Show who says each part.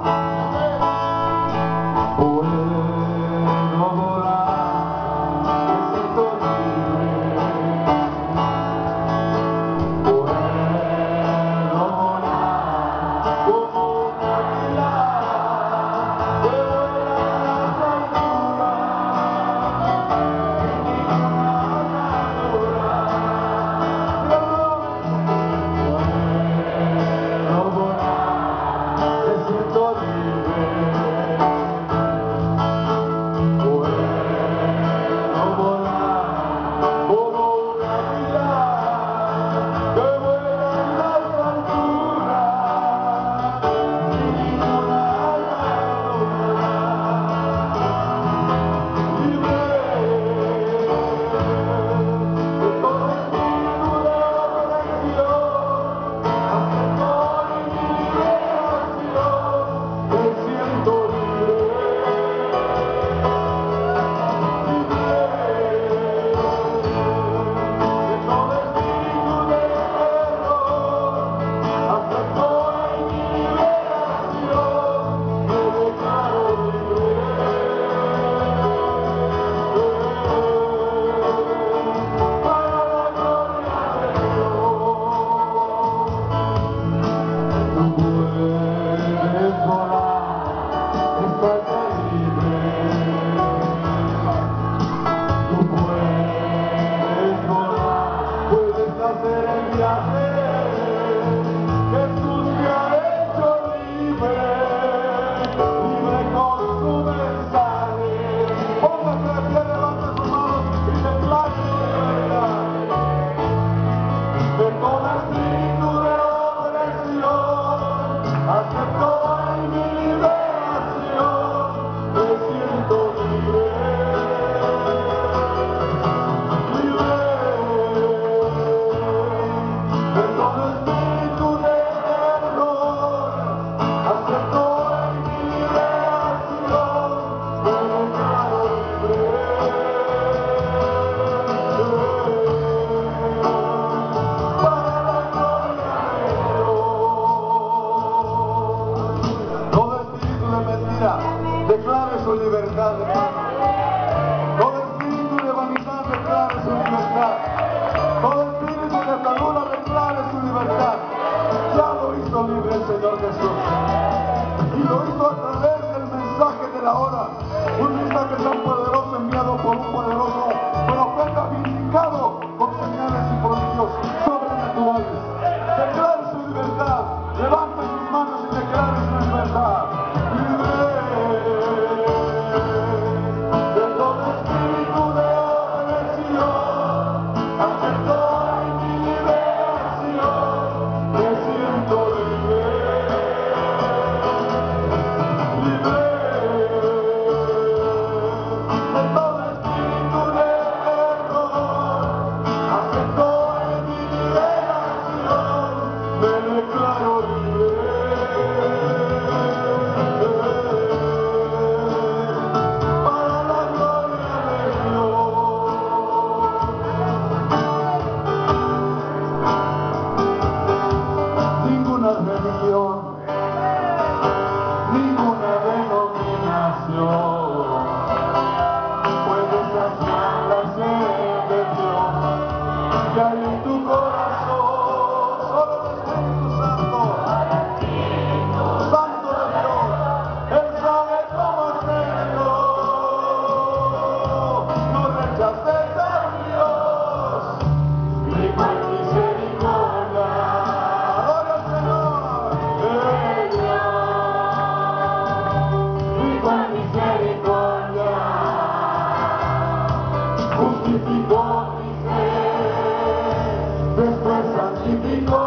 Speaker 1: song. libertad, hermano. Todo espíritu de vanidad declare su libertad. Todo espíritu de atadura declare su libertad. Ya lo hizo libre el Señor Jesús. Y lo hizo a través del mensaje de la hora. Un mensaje tan poderoso enviado por un poderoso profeta vindicado con señales y prodigios sobrenaturales. não